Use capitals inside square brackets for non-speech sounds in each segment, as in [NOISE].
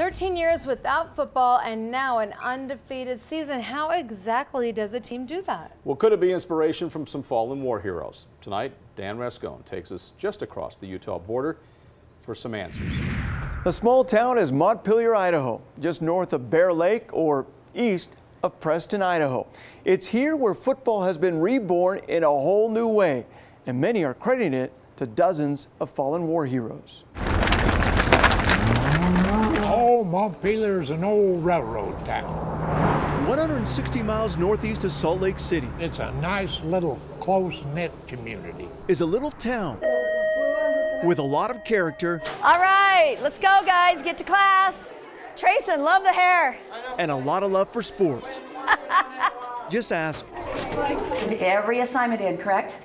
13 years without football and now an undefeated season. How exactly does a team do that? Well, could it be inspiration from some fallen war heroes? Tonight, Dan Rascon takes us just across the Utah border for some answers. The small town is Montpelier, Idaho, just north of Bear Lake or east of Preston, Idaho. It's here where football has been reborn in a whole new way, and many are crediting it to dozens of fallen war heroes. Montpelier is an old railroad town. 160 miles northeast of Salt Lake City It's a nice little close-knit community. is a little town with a lot of character All right, let's go, guys. Get to class. Trayson, love the hair. and a lot of love for sports. [LAUGHS] Just ask Every assignment in, correct?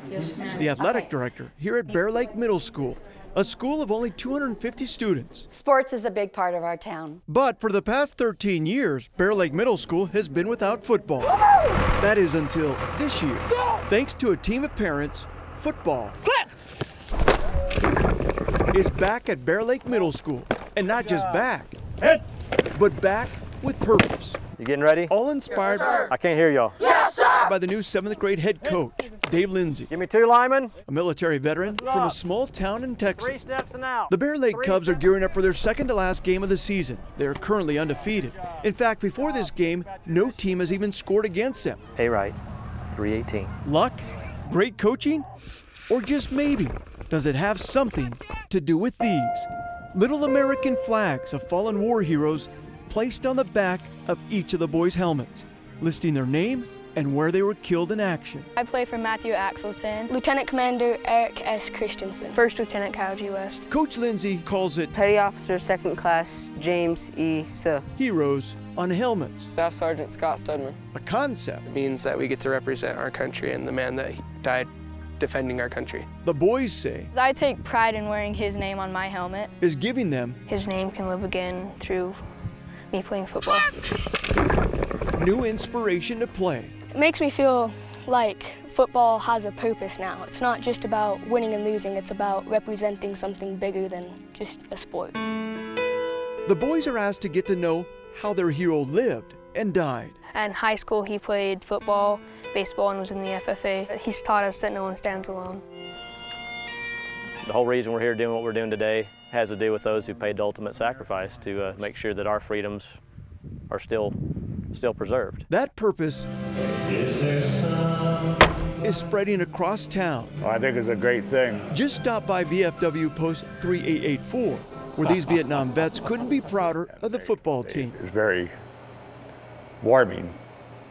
the athletic director here at Bear Lake Middle School, a school of only 250 students. Sports is a big part of our town. But for the past 13 years, Bear Lake Middle School has been without football. That is until this year. Thanks to a team of parents, football is back at Bear Lake Middle School. And not just back, but back with purpose. You getting ready? All inspired I can't hear y'all. Yes, sir. by the new seventh grade head coach, Dave Lindsay, Give me two linemen. a military veteran from a small town in Three Texas. steps and out. The Bear Lake Three Cubs are gearing up for their second to last game of the season. They are currently undefeated. In fact, before this game, no team has even scored against them. Hey, right. 318. Luck? Great coaching? Or just maybe, does it have something to do with these? Little American flags of fallen war heroes placed on the back of each of the boys' helmets, listing their names and where they were killed in action. I play for Matthew Axelson. Lieutenant Commander Erik S. Kristensen. First Lieutenant Kyle G. West. Coach Lindsay calls it Petty Officer Second Class James E. Suh. heroes on helmets, Staff Sergeant Scott Studman. a concept It means that we get to represent our country and the man that died defending our country. the boys say I take pride in wearing his name on my helmet. is giving them His name can live again through me playing football. new inspiration to play. It makes me feel like football has a purpose now. It's not just about winning and losing, it's about representing something bigger than just a sport. The boys are asked to get to know how their hero lived and died. In high school, he played football, baseball, and was in the FFA. He's taught us that no one stands alone. The whole reason we're here doing what we're doing today has to do with those who paid the ultimate sacrifice to uh, make sure that our freedoms are still, still preserved. That purpose is spreading across town. Oh, I think it's a great thing. Just stop by VFW Post 3884, where these Vietnam vets couldn't be prouder of the football team. It's very warming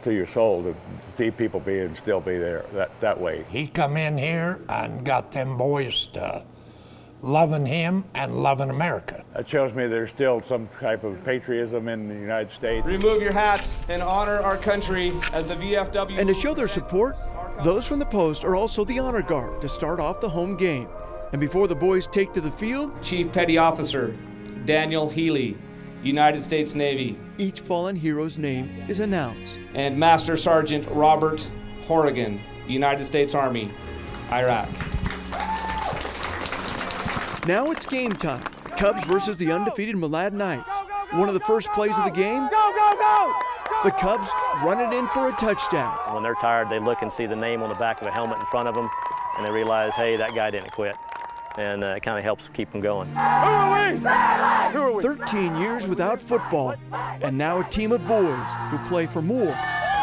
to your soul to see people be and still be there that, that way. He come in here and got them boys to loving him and loving America. That shows me there's still some type of patriotism in the United States. Remove your hats and honor our country as the VFW. And to show their support, those from the Post are also the honor guard to start off the home game. And before the boys take to the field, Chief Petty Officer Daniel Healy, United States Navy, each fallen hero's name is announced. and Master Sergeant Robert Horrigan, United States Army, Iraq. Now it's game time. Cubs versus the undefeated Malad Knights. One of the first plays of the game. Go, go, go! The Cubs run it in for a touchdown. When they're tired, they look and see the name on the back of a helmet in front of them, and they realize, hey, that guy didn't quit. And uh, it kind of helps keep them going. Who are we? Who are we? 13 years without football, and now a team of boys who play for more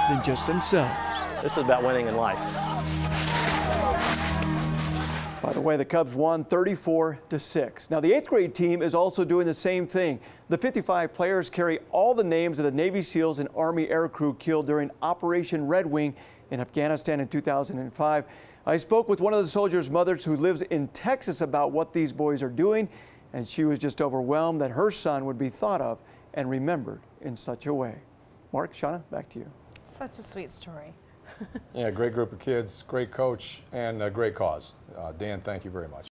than just themselves. This is about winning in life. By the way, the Cubs won 34 to 6. Now, the eighth grade team is also doing the same thing. The 55 players carry all the names of the Navy SEALs and Army aircrew killed during Operation Red Wing in Afghanistan in 2005. I spoke with one of the soldiers' mothers who lives in Texas about what these boys are doing, and she was just overwhelmed that her son would be thought of and remembered in such a way. Mark, Shauna, back to you. Such a sweet story. Yeah, great group of kids, great coach, and a great cause. Uh, Dan, thank you very much.